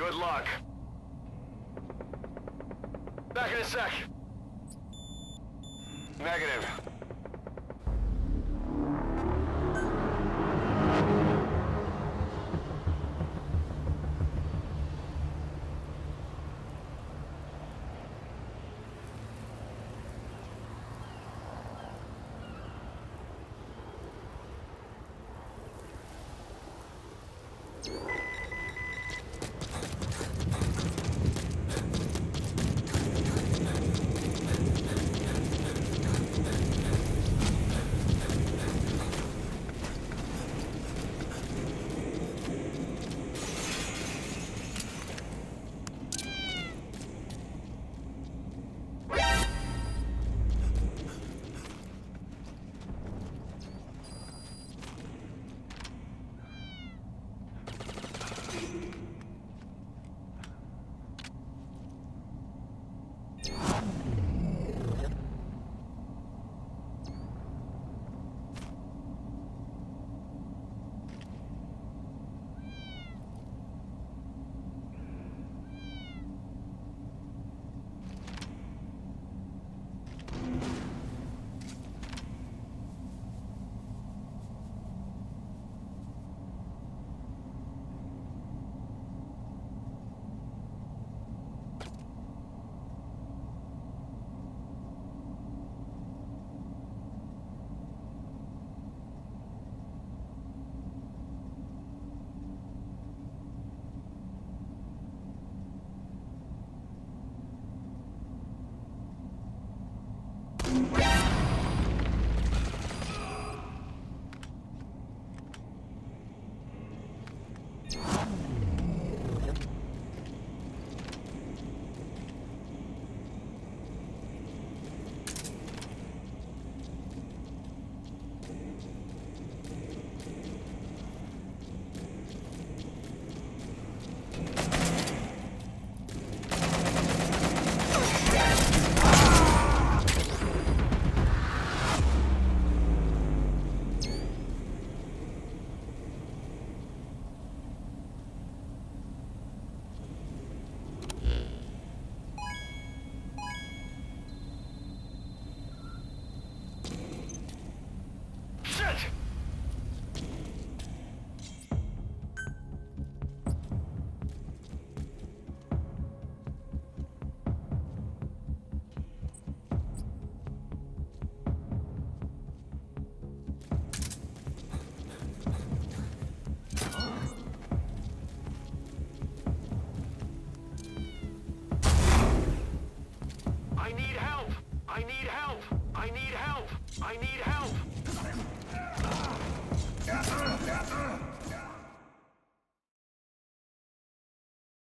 Good luck. Back in a sec. Negative.